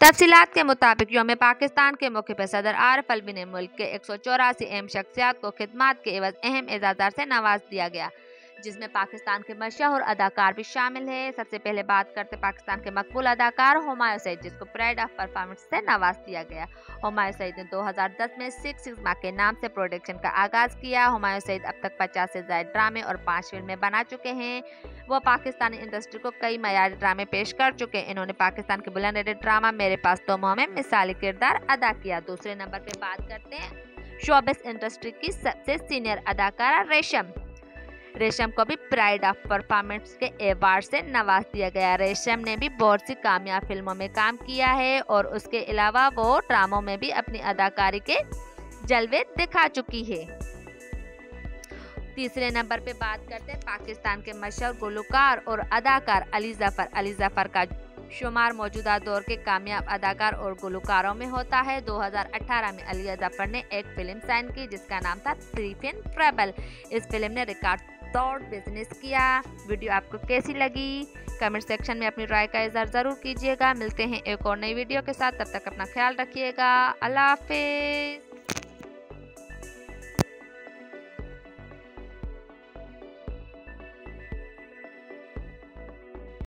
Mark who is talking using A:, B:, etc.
A: तफसीलात के मुताबिक योम पाकिस्तान के मौके पर सदर आरफ अलवी ने मुल्क के एक सौ चौरासी अहम शख्सियात को खिदमत के एवज अहम एजाजार से नवाज़ दिया गया। जिसमें पाकिस्तान के मशहूर अदाकार भी शामिल है। सबसे पहले बात करते पाकिस्तान के मकबूल अदाकार हुमायूं सईद, जिसको प्राइड ऑफ़ परफॉर्मेंस से नवाज़ दिया गया। हुमायूं सईद ने 2010 में सिक्स सिग्मा के नाम से प्रोडक्शन का आगाज़ किया। हुमायूं सईद अब तक 50 से ज़्यादा ड्रामे और पाँच फ़िल्में बना चुके हैं। वो पाकिस्तानी इंडस्ट्री को कई मैारी ड्रामे पेश कर चुके हैं। इन्होंने पाकिस्तान के बुलंद रेटेड ड्रामा मेरे पास तो में मिसाली किरदार अदा किया। दूसरे नंबर पर बात करते हैं। शोबिस इंडस्ट्री की सबसे सीनियर अदाकारा रेशम। रेशम को भी प्राइड ऑफ़ परफॉर्मेंस के अवार्ड से नवाज़ दिया गया। रेशम ने भी बहुत सी कामयाब फ़िल्मों में काम किया है और उसके अलावा वो ड्रामों में भी अपनी अदाकारी के जलवे दिखा चुकी है। तीसरे नंबर पे बात करते हैं पाकिस्तान के मशहूर गुलकार और अदाकार अली ज़फ़र। अली ज़फ़र का शुमार मौजूदा दौर के कामयाब अदाकार और गुलकारों में होता है। 2018 में अली ज़फ़र ने एक फ़िल्म साइन की, जिसका नाम था थ्री फिन ट्रेबल इस फ़िल्म ने रिकॉर्ड तोड़ बिज़नेस किया। वीडियो आपको कैसी लगी? कमेंट सेक्शन में अपनी राय का इजहार ज़रूर कीजिएगा। मिलते हैं एक और नई वीडियो के साथ। तब तक अपना ख्याल रखिएगा। अल्लाह हाफिज़।